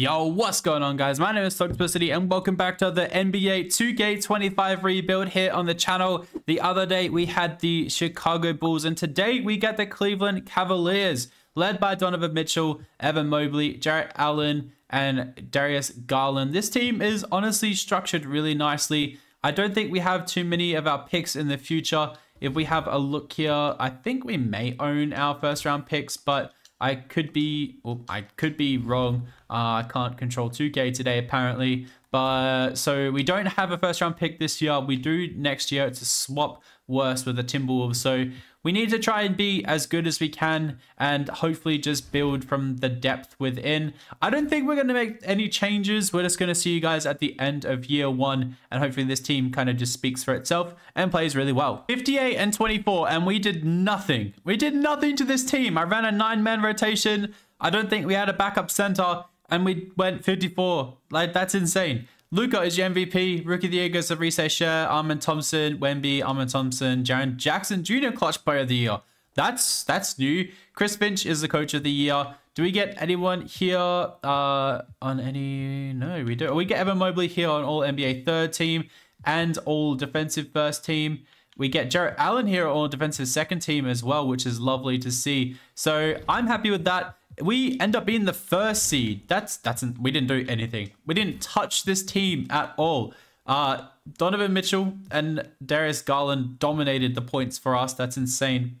Yo, what's going on guys? My name is Toxplicity and welcome back to the NBA 2K25 rebuild here on the channel. The other day we had the Chicago Bulls and today we get the Cleveland Cavaliers led by Donovan Mitchell, Evan Mobley, Jarrett Allen, and Darius Garland. This team is honestly structured really nicely. I don't think we have too many of our picks in the future. If we have a look here, I think we may own our first round picks, but I could be, well, I could be wrong. Uh, I can't control 2K today apparently, but so we don't have a first round pick this year. We do next year to swap worse with the Timberwolves. So we need to try and be as good as we can and hopefully just build from the depth within. I don't think we're going to make any changes. We're just going to see you guys at the end of year one and hopefully this team kind of just speaks for itself and plays really well. 58 and 24 and we did nothing. We did nothing to this team. I ran a nine-man rotation. I don't think we had a backup center and we went 54. Like, that's insane. Luka is your MVP. Rookie of the Year goes to Amen Thompson, Wemby, Amen Thompson, Jaren Jackson Jr. Clutch Player of the Year. That's that's new. Chris Finch is the Coach of the Year. Do we get anyone here uh, on any? No, we don't. We get Evan Mobley here on All NBA Third Team and All Defensive First Team. We get Jarrett Allen here on Defensive Second Team as well, which is lovely to see. So I'm happy with that we end up being the first seed. That's that's we didn't do anything. We didn't touch this team at all. Uh, Donovan Mitchell and Darius Garland dominated the points for us. That's insane.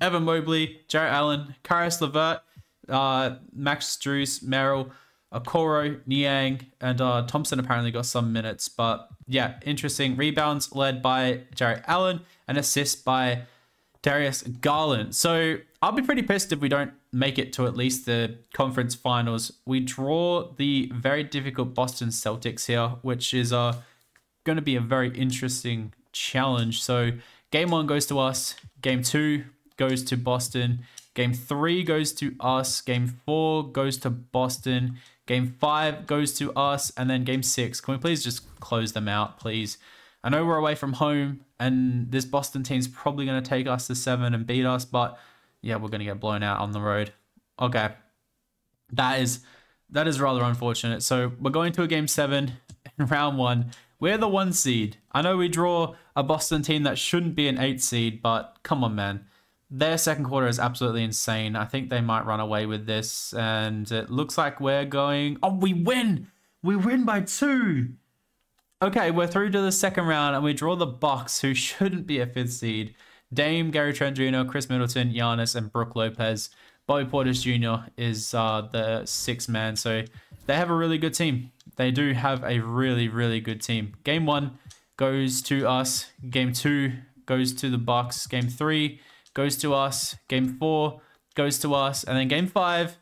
Evan Mobley, Jarrett Allen, Caris LeVert, uh, Max Strus, Merrill, Okoro, Niang, and uh, Thompson apparently got some minutes. But yeah, interesting. Rebounds led by Jarrett Allen and assists by Darius Garland. So I'll be pretty pissed if we don't make it to at least the conference finals. We draw the very difficult Boston Celtics here, which is uh, going to be a very interesting challenge. So game one goes to us, game two goes to Boston, game three goes to us, game four goes to Boston, game five goes to us, and then game six. Can we please just close them out, please? I know we're away from home, and this Boston team's probably going to take us to seven and beat us, but yeah, we're going to get blown out on the road. Okay. That is that is rather unfortunate. So we're going to a game seven in round one. We're the one seed. I know we draw a Boston team that shouldn't be an eight seed, but come on, man. Their second quarter is absolutely insane. I think they might run away with this. And it looks like we're going... Oh, we win! We win by two! Okay, we're through to the second round and we draw the Bucks, who shouldn't be a fifth seed. Dame, Gary Trent Jr., Khris Middleton, Giannis, and Brook Lopez. Bobby Portis Jr. is uh, the sixth man, so they have a really good team. They do have a really, really good team. Game one goes to us. Game two goes to the Bucks. Game three goes to us. Game four goes to us, and then game five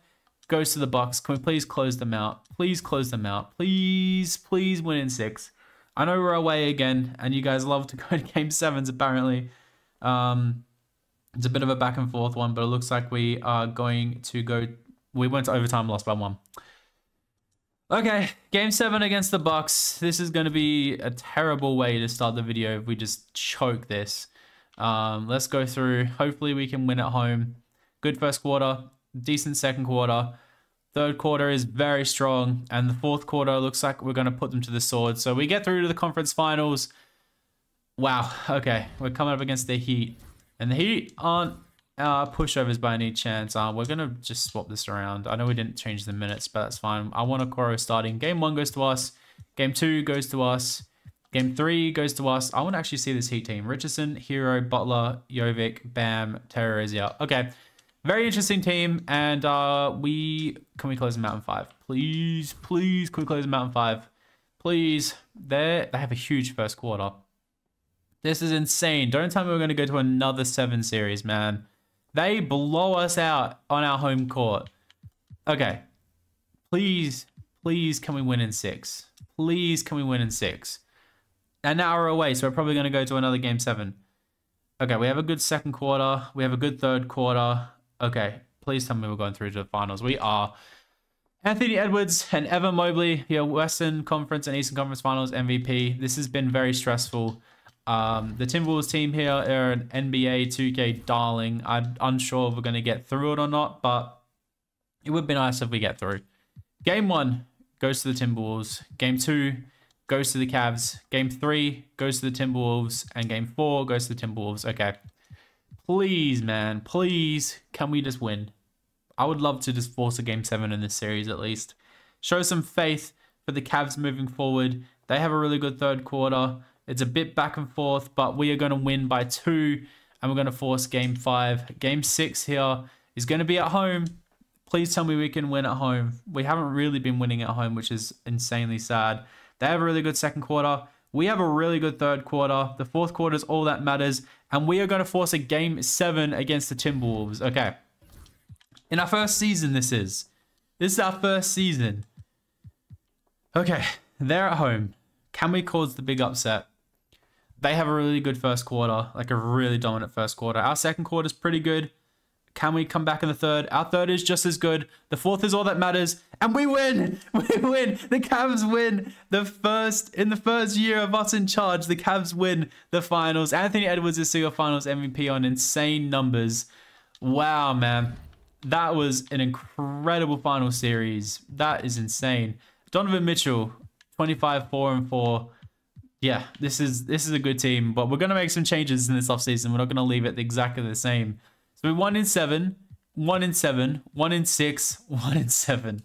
goes to the Bucks. Can we please close them out? Please close them out. Please, please win in six. I know we're away again, and you guys love to go to game sevens apparently. Um, it's a bit of a back and forth one, but it looks like we are going to go. We went to overtime, lost by one. Okay, game seven against the Bucks. This is going to be a terrible way to start the video if we just choke this. Um, let's go through. Hopefully, we can win at home. Good first quarter, decent second quarter. Third quarter is very strong, and the fourth quarter looks like we're going to put them to the sword. So we get through to the conference finals. Wow, okay, we're coming up against the Heat, and the Heat aren't uh, pushovers by any chance. Uh, we're going to just swap this around. I know we didn't change the minutes, but that's fine. I want Okoro starting. Game one goes to us. Game two goes to us. Game three goes to us. I want to actually see this Heat team. Richardson, Herro, Butler, Jovic, Bam, Terry Rozier. Okay. Very interesting team, and uh, we can we close them out in five, please, please. Can we close them out in five, please? They they have a huge first quarter. This is insane. Don't tell me we're going to go to another seven series, man. They blow us out on our home court. Okay, please, please, can we win in six? Please, can we win in six? An hour away, so we're probably going to go to another game seven. Okay, we have a good second quarter. We have a good third quarter. Okay, please tell me we're going through to the finals. We are. Anthony Edwards and Evan Mobley, your Western Conference and Eastern Conference Finals MVP. This has been very stressful. Um, the Timberwolves team here are an NBA 2K darling. I'm unsure if we're going to get through it or not, but it would be nice if we get through. Game one goes to the Timberwolves. Game two goes to the Cavs. Game three goes to the Timberwolves. And game four goes to the Timberwolves. Okay. Please, man. Please, can we just win? I would love to just force a game seven in this series at least. Show some faith for the Cavs moving forward. They have a really good third quarter. It's a bit back and forth, but we are going to win by two, and we're going to force game five. Game six here is going to be at home. Please tell me we can win at home. We haven't really been winning at home, which is insanely sad. They have a really good second quarter. We have a really good third quarter. The fourth quarter is all that matters. And we are going to force a game seven against the Timberwolves. Okay. In our first season, this is. This is our first season. Okay. They're at home. Can we cause the big upset? They have a really good first quarter, like a really dominant first quarter. Our second quarter is pretty good. Can we come back in the third? Our third is just as good. The fourth is all that matters. And we win! We win! The Cavs win the first, in the first year of us in charge, the Cavs win the finals. Anthony Edwards is still finals MVP on insane numbers. Wow, man. That was an incredible final series. That is insane. Donovan Mitchell, 25, 4 and 4. Yeah, this is this is a good team, but we're gonna make some changes in this offseason. We're not gonna leave it exactly the same. So we're one in seven, one in seven, one in six, one in seven.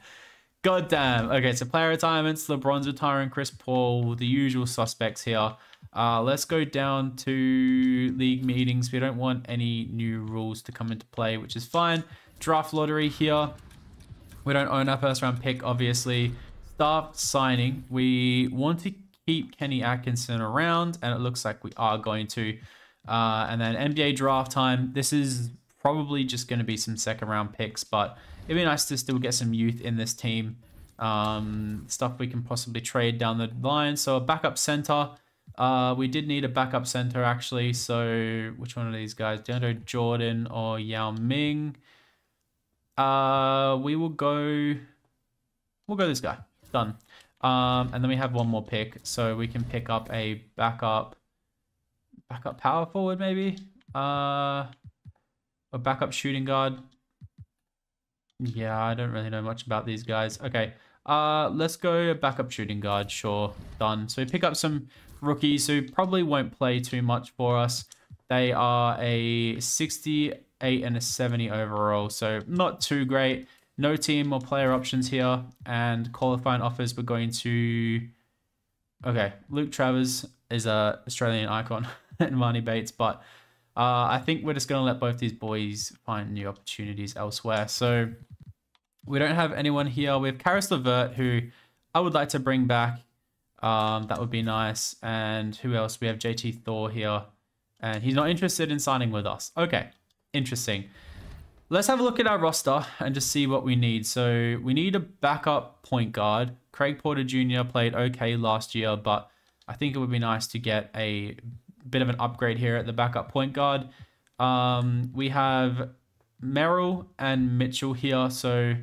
God damn. Okay, so player retirements, LeBron's retiring, Chris Paul, the usual suspects here. Uh, let's go down to league meetings. We don't want any new rules to come into play, which is fine. Draft lottery here. We don't own our first round pick, obviously. Staff signing. We want to keep Kenny Atkinson around, and it looks like we are going to. Uh, and then NBA draft time. This is probably just going to be some second round picks, but it'd be nice to still get some youth in this team. Um, stuff we can possibly trade down the line. So a backup center. Uh, we did need a backup center actually. So which one of these guys? DeAndre Jordan or Yao Ming? Uh, we will go. We'll go this guy. Done. Um, and then we have one more pick, so we can pick up a backup, backup power forward maybe. Uh, a backup shooting guard. Yeah, I don't really know much about these guys. Okay, uh, let's go backup shooting guard. Sure, done. So we pick up some rookies who probably won't play too much for us. They are a 68 and a 70 overall, so not too great. No team or player options here, and qualifying offers we're going to... Okay, Luke Travers is a Australian icon and Emoni Bates, but uh, I think we're just going to let both these boys find new opportunities elsewhere. So we don't have anyone here. We have Caris LeVert, who I would like to bring back. Um, that would be nice. And who else? We have JT Thor here. And he's not interested in signing with us. Okay, interesting. Let's have a look at our roster and just see what we need. So we need a backup point guard. Craig Porter Jr. played okay last year, but I think it would be nice to get a bit of an upgrade here at the backup point guard. Um, we have Merrill and Mitchell here. So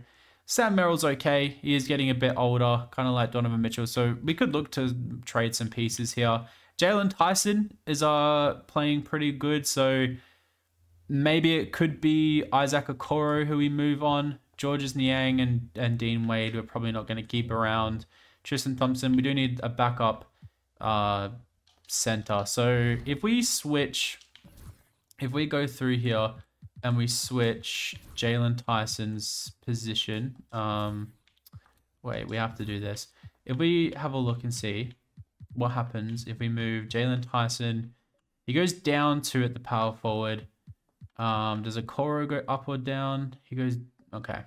Sam Merrill's okay. He is getting a bit older, kind of like Donovan Mitchell. So we could look to trade some pieces here. Jaylon Tyson is uh playing pretty good. So maybe it could be Isaac Okoro who we move on. Georges Niang and, and Dean Wade we're probably not going to keep around. Tristan Thompson, we do need a backup uh, center. So if we switch, if we go through here and we switch Jaylon Tyson's position, um, wait, we have to do this. If we have a look and see what happens if we move Jaylon Tyson, he goes down to at the power forward. Um, does Okoro go up or down? He goes, okay.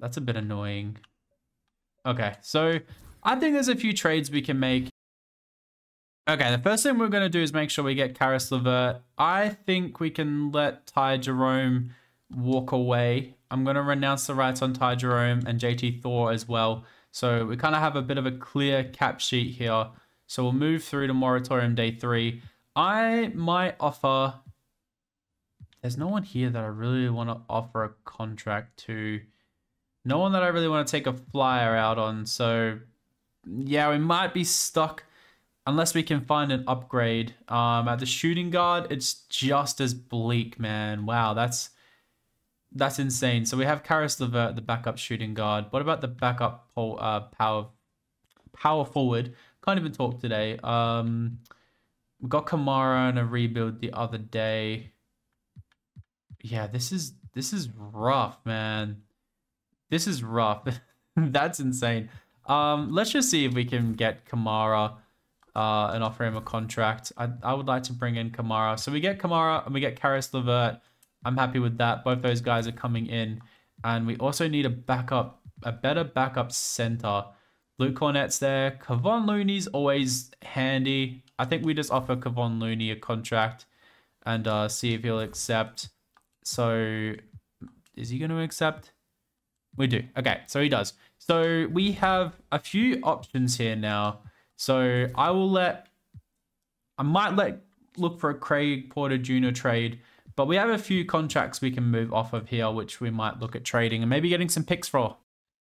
That's a bit annoying. Okay, so I think there's a few trades we can make Okay, the first thing we're going to do is make sure we get Caris LeVert. I think we can let Ty Jerome walk away. I'm going to renounce the rights on Ty Jerome and JT Thor as well. So we kind of have a bit of a clear cap sheet here. So we'll move through to moratorium day three. I might offer... There's no one here that I really want to offer a contract to. No one that I really want to take a flyer out on. So yeah, we might be stuck unless we can find an upgrade. Um, at the shooting guard, it's just as bleak, man. Wow, that's That's insane. So we have Caris LeVert, the backup shooting guard. What about the backup uh, power power forward? Can't even talk today. Um, we got Camara in a rebuild the other day. Yeah, this is this is rough, man. This is rough. That's insane. Um, let's just see if we can get Camara uh, and offer him a contract. I, I would like to bring in Camara. So we get Camara and we get Caris LeVert. I'm happy with that. Both those guys are coming in. And we also need a backup, a better backup center. Luke Kornet's there. Kevon Looney's always handy. I think we just offer Kevon Looney a contract and uh, see if he'll accept. So is he going to accept? We do. Okay, so he does. So we have a few options here now. So I will let, I might let look for a Craig Porter Jr. trade, but we have a few contracts we can move off of here, which we might look at trading and maybe getting some picks for.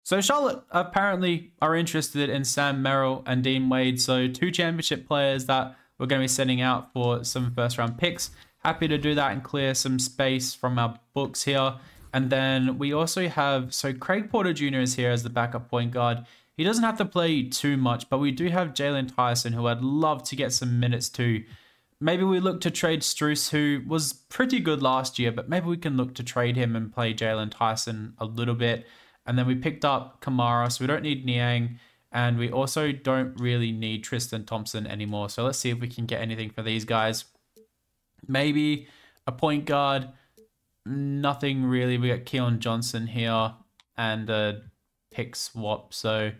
So Charlotte apparently are interested in Sam Merrill and Dean Wade. So two championship players that we're going to be sending out for some first round picks. Happy to do that and clear some space from our books here. And then we also have, so Craig Porter Jr. is here as the backup point guard. He doesn't have to play too much, but we do have Jaylon Tyson, who I'd love to get some minutes to. Maybe we look to trade Strus, who was pretty good last year, but maybe we can look to trade him and play Jaylon Tyson a little bit. And then we picked up Camara, so we don't need Niang. And we also don't really need Tristan Thompson anymore. So let's see if we can get anything for these guys. Maybe a point guard nothing really. We got Keon Johnson here and a pick swap. So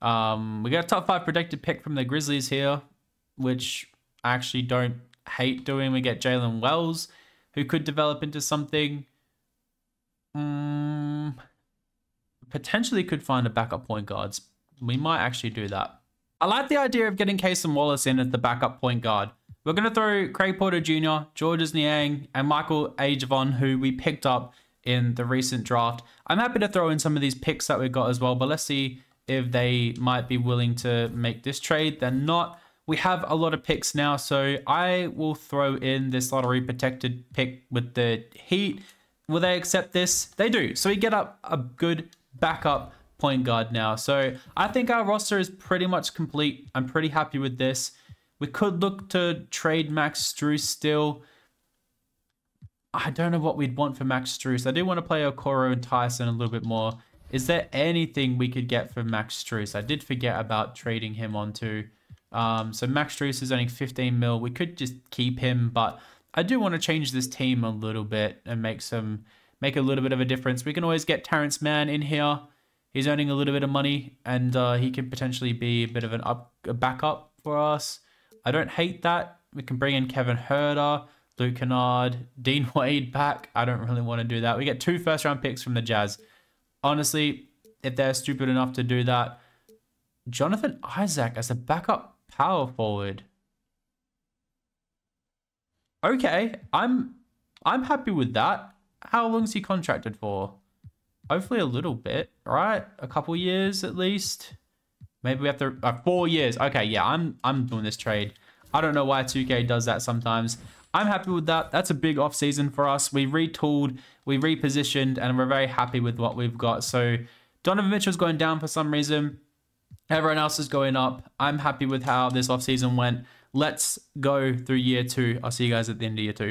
um, we got a top five predicted pick from the Grizzlies here, which I actually don't hate doing. We get Jaylen Wells, who could develop into something. Um, potentially could find a backup point guards. We might actually do that. I like the idea of getting Cason Wallace in as the backup point guard. We're going to throw Craig Porter Jr., Georges Niang, and Michael Ajavon, who we picked up in the recent draft. I'm happy to throw in some of these picks that we got as well, but let's see if they might be willing to make this trade. They're not. We have a lot of picks now, so I will throw in this lottery protected pick with the Heat. Will they accept this? They do. So we get up a good backup point guard now. So I think our roster is pretty much complete. I'm pretty happy with this. We could look to trade Max Strus still. I don't know what we'd want for Max Strus. I do want to play Okoro and Tyson a little bit more. Is there anything we could get for Max Strus? I did forget about trading him onto. Um, so Max Strus is only 15 mil. We could just keep him, but I do want to change this team a little bit and make some make a little bit of a difference. We can always get Terance Mann in here. He's earning a little bit of money, and uh, he could potentially be a bit of an up a backup for us. I don't hate that. We can bring in Kevin Huerter, Luke Kennard, Dean Wade back. I don't really want to do that. We get two first round picks from the Jazz. Honestly, if they're stupid enough to do that, Jonathan Isaac as a backup power forward. Okay, I'm I'm happy with that. How long is he contracted for? Hopefully a little bit, right? A couple years at least. Maybe we have to uh, four years. Okay, yeah, I'm I'm doing this trade. I don't know why 2K does that sometimes. I'm happy with that. That's a big off season for us. We retooled, we repositioned, and we're very happy with what we've got. So Donovan Mitchell's going down for some reason. Everyone else is going up. I'm happy with how this off season went. Let's go through year two. I'll see you guys at the end of year two.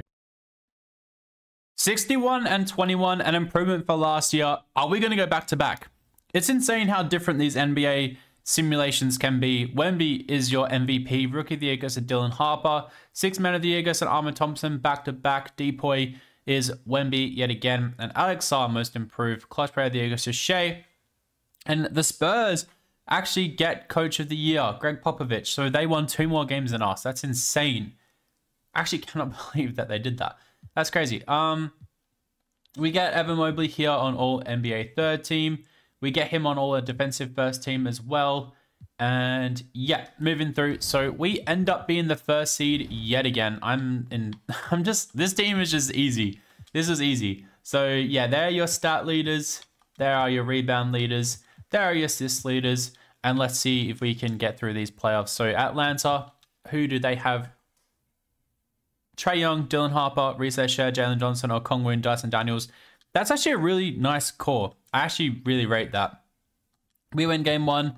61 and 21, an improvement for last year. Are we going to go back to back? It's insane how different these NBA simulations can be Wemby is your MVP. Rookie of the year goes to Dylan Harper. Six man of the year goes to Amen Thompson. Back to back. DPOY is Wemby yet again. And Alex Sarr most improved. Clutch player of the year goes to Shai. And the Spurs actually get coach of the year, Gregg Popovich. So they won two more games than us. That's insane. I actually cannot believe that they did that. That's crazy. Um, we get Evan Mobley here on all NBA third team. We get him on all a defensive first team as well. And yeah, moving through. So we end up being the first seed yet again. I'm in, I'm just, this team is just easy. This is easy. So yeah, there are your stat leaders. There are your rebound leaders. There are your assist leaders. And let's see if we can get through these playoffs. So Atlanta, who do they have? Trae Young, Dylan Harper, Risacher, Jalen Johnson, or Okongwu, Dyson Daniels. That's actually a really nice core. I actually really rate that. We win game one,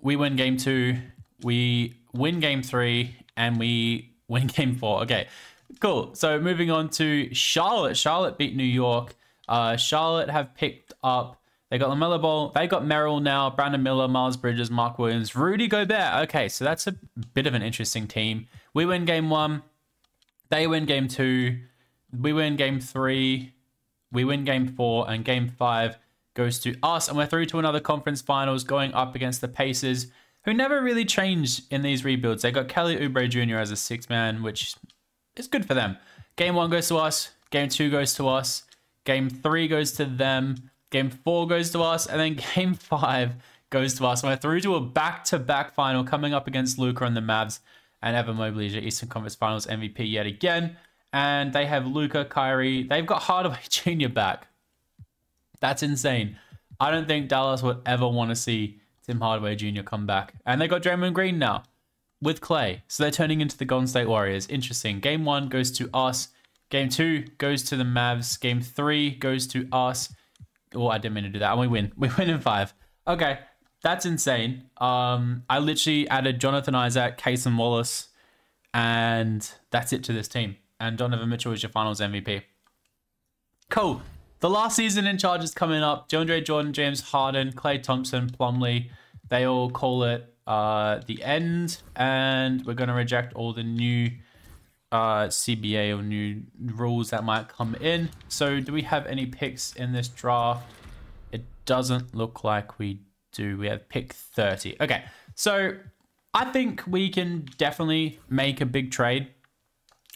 we win game two, we win game three, and we win game four. Okay, cool. So moving on to Charlotte. Charlotte beat New York. Uh, Charlotte have picked up. They got LaMelo Ball. They got Merrill now. Brandon Miller, Miles Bridges, Mark Williams, Rudy Gobert. Okay, so that's a bit of an interesting team. We win game one. They win game two. We win game three. We win game four. And game five goes to us. And we're through to another conference finals going up against the Pacers, who never really changed in these rebuilds. They got Kelly Oubre Jr. as a six man, which is good for them. Game one goes to us. Game two goes to us. Game three goes to them. Game four goes to us. And then game five goes to us. And we're through to a back to back final coming up against Luka and the Mavs. And Evan Mobley Eastern Conference Finals MVP yet again. And they have Luka, Kyrie. They've got Hardaway Jr. back. That's insane. I don't think Dallas would ever want to see Tim Hardaway Jr. come back. And they got Draymond Green now with Klay. So they're turning into the Golden State Warriors. Interesting. Game one goes to us. Game two goes to the Mavs. Game three goes to us. Oh, I didn't mean to do that. And we win. We win in five. Okay. That's insane. Um, I literally added Jonathan Isaac, Cason Wallace, and that's it to this team. And Donovan Mitchell is your finals MVP. Cool. The last season in charge is coming up. DeAndre Jordan, James Harden, Klay Thompson, Plumlee. They all call it uh, the end, and we're going to reject all the new uh, CBA or new rules that might come in. So, do we have any picks in this draft? It doesn't look like we do. We have pick 30. Okay, so I think we can definitely make a big trade.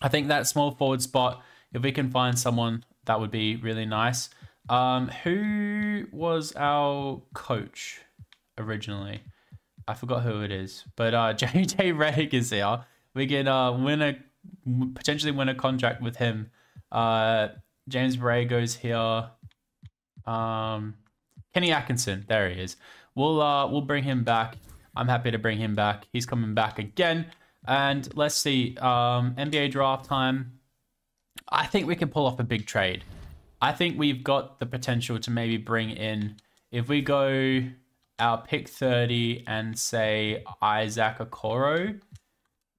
I think that small forward spot, if we can find someone, that would be really nice. Um, who was our coach originally? I forgot who it is, but uh, JJ Redick is here. We can uh, win a potentially win a contract with him. Uh, James Borrego goes here. Um, Kenny Atkinson, there he is. We'll uh, we'll bring him back. I'm happy to bring him back. He's coming back again. And let's see, um, NBA draft time. I think we can pull off a big trade. I think we've got the potential to maybe bring in, if we go our pick 30 and say Isaac Okoro,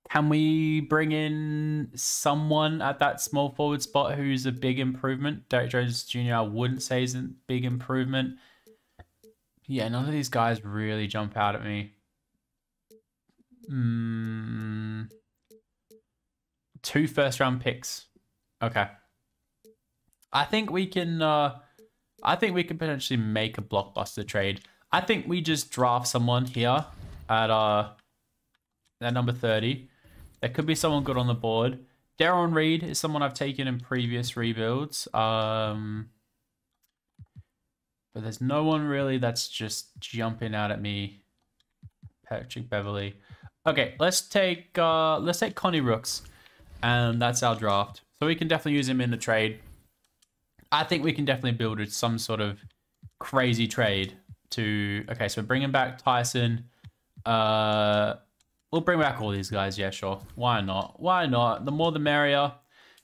can we bring in someone at that small forward spot who's a big improvement? Derrick Jones Jr. I wouldn't say is a big improvement. Yeah, none of these guys really jump out at me. Mm, two first round picks. Okay. I think we can uh I think we can potentially make a blockbuster trade. I think we just draft someone here at uh at number 30. There could be someone good on the board. Darren Reed is someone I've taken in previous rebuilds. Um but there's no one really that's just jumping out at me. Patrick Beverley. Okay, let's take uh let's take Connie Rooks. And that's our draft. So we can definitely use him in the trade. I think we can definitely build some sort of crazy trade to okay, so bringing back Tyson. Uh we'll bring back all these guys, yeah, sure. Why not? Why not? The more the merrier.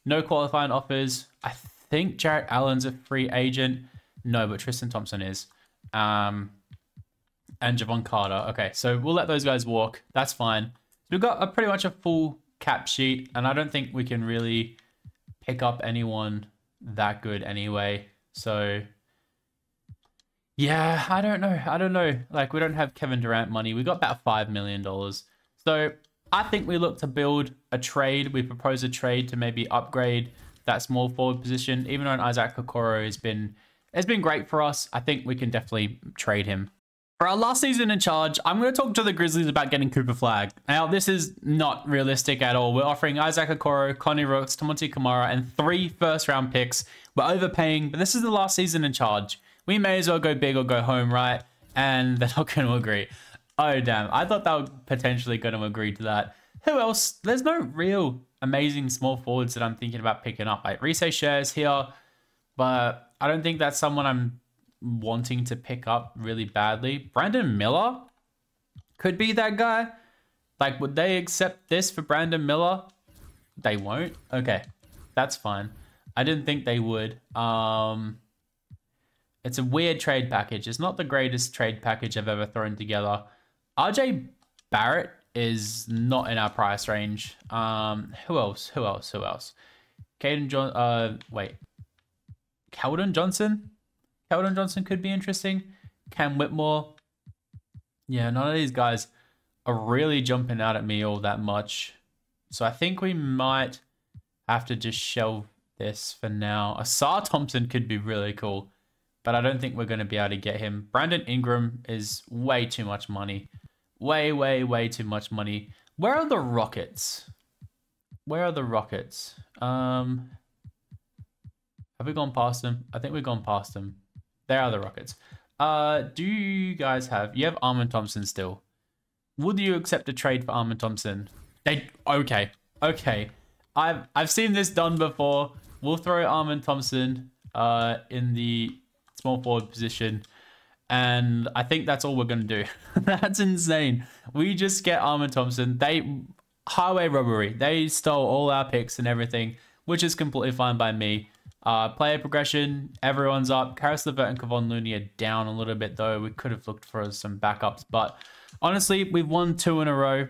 No qualifying offers. I think Jarrett Allen's a free agent. No, but Tristan Thompson is. Um, and Jevon Carter. Okay, so we'll let those guys walk. That's fine. So we've got a pretty much a full cap sheet, and I don't think we can really pick up anyone that good anyway. So yeah, I don't know. I don't know. Like we don't have Kevin Durant money. We got about five million dollars. So I think we look to build a trade. We propose a trade to maybe upgrade that small forward position. Even though Isaac Okoro has been has been great for us. I think we can definitely trade him. For our last season in charge, I'm going to talk to the Grizzlies about getting Cooper Flagg. Now, this is not realistic at all. We're offering Isaac Okoro, Connie Rooks, Toumani Camara, and three first-round picks. We're overpaying, but this is the last season in charge. We may as well go big or go home, right? And they're not going to agree. Oh, damn. I thought they were potentially going to agree to that. Who else? There's no real amazing small forwards that I'm thinking about picking up. Like, Risacher's here, but I don't think that's someone I'm wanting to pick up really badly. Brandon Miller could be that guy. Like, would they accept this for Brandon Miller? They won't. Okay, that's fine. I didn't think they would. Um, It's a weird trade package. It's not the greatest trade package I've ever thrown together. RJ Barrett is not in our price range. Um, who else? Who else? Who else? Caden John. Uh, wait. Keldon Johnson. Keldon Johnson could be interesting. Cam Whitmore. Yeah, none of these guys are really jumping out at me all that much. So I think we might have to just shelve this for now. Ausar Thompson could be really cool, but I don't think we're going to be able to get him. Brandon Ingram is way too much money. Way, way, way too much money. Where are the Rockets? Where are the Rockets? Um, have we gone past them? I think we've gone past them. There are the Rockets. Uh, do you guys have... You have Amen Thompson still. Would you accept a trade for Amen Thompson? They... Okay. Okay. I've, I've seen this done before. We'll throw Amen Thompson uh, in the small forward position. And I think that's all we're going to do. that's insane. We just get Amen Thompson. They... Highway robbery. They stole all our picks and everything, which is completely fine by me. Uh, player progression, everyone's up. Caris LeVert and Kevon Looney are down a little bit, though. We could have looked for some backups. But honestly, we've won two in a row.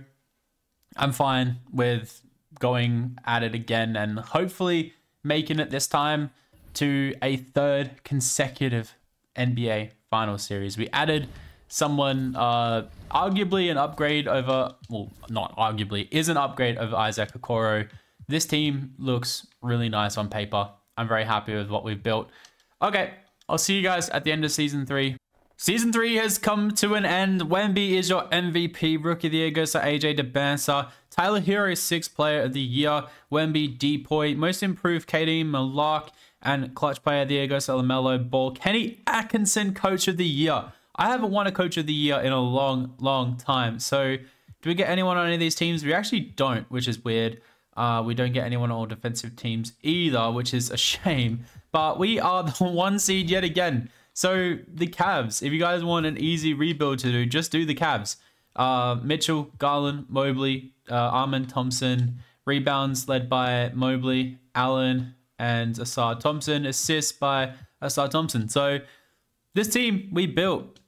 I'm fine with going at it again and hopefully making it this time to a third consecutive NBA final series. We added someone uh, arguably an upgrade over, well, not arguably, is an upgrade over Isaac Okoro. This team looks really nice on paper. I'm very happy with what we've built. Okay, I'll see you guys at the end of season three. Season 3 has come to an end. Wemby is your MVP. Rookie of the Year goes to AJ Dybantsa. Tyler Herro is 6th Player of the Year. Wemby DPOY. Most Improved KD Malak. And Clutch Player of the Year goes to LaMelo Ball. Kenny Atkinson Coach of the Year. I haven't won a Coach of the Year in a long, long time. So do we get anyone on any of these teams? We actually don't, which is weird. Uh, we don't get anyone on all defensive teams either, which is a shame. But we are the one seed yet again. So the Cavs, if you guys want an easy rebuild to do, just do the Cavs. Uh, Mitchell, Garland, Mobley, uh, Amen Thompson, rebounds led by Mobley, Allen, and Ausar Thompson, assists by Ausar Thompson. So this team we built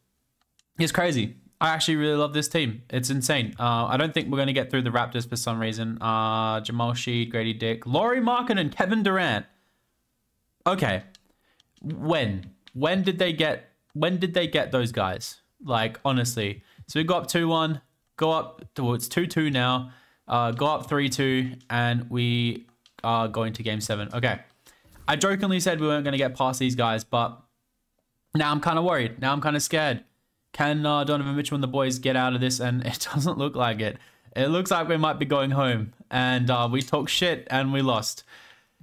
is crazy. I actually really love this team. It's insane. Uh, I don't think we're going to get through the Raptors for some reason. Uh, Jamal Shead, Gradey Dick, Lauri Markkanen, and Kevin Durant. Okay. When? when did they get when did they get those guys? Like honestly. So we got up 2-1, go up well, it's 2-2 now. Uh, go up 3-2 and we are going to game 7. Okay. I jokingly said we weren't going to get past these guys, but now I'm kind of worried. Now I'm kind of scared. Can uh, Donovan Mitchell and the boys get out of this? And it doesn't look like it. It looks like we might be going home. And uh, we talk shit and we lost.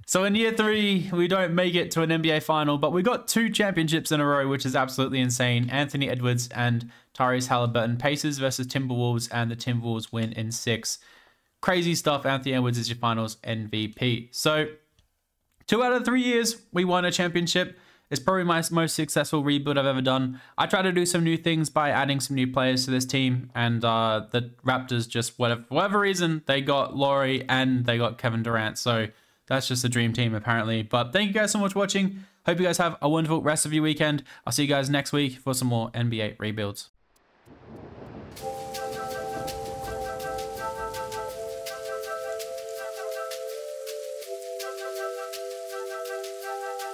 So in year three, we don't make it to an NBA final, but we got two championships in a row, which is absolutely insane. Anthony Edwards and Tyrese Haliburton. Pacers versus Timberwolves, and the Timberwolves win in six. Crazy stuff. Anthony Edwards is your finals MVP. So two out of three years, we won a championship. It's probably my most successful rebuild I've ever done. I try to do some new things by adding some new players to this team, and uh, the Raptors just whatever whatever reason they got Lauri and they got Kevin Durant. So that's just a dream team, apparently. But thank you guys so much for watching. Hope you guys have a wonderful rest of your weekend. I'll see you guys next week for some more NBA rebuilds.